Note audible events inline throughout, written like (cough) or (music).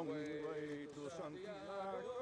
Om Vaitu Shanti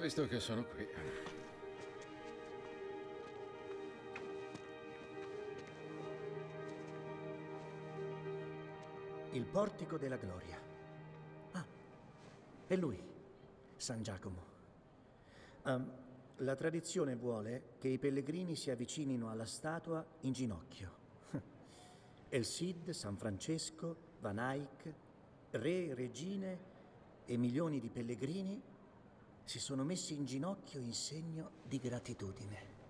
Visto che sono qui. Il portico della gloria. Ah, è lui, San Giacomo. Um, la tradizione vuole che i pellegrini si avvicinino alla statua in ginocchio. (laughs) El Cid, San Francesco, Van Eyck, re, regine e milioni di pellegrini si sono messi in ginocchio in segno di gratitudine.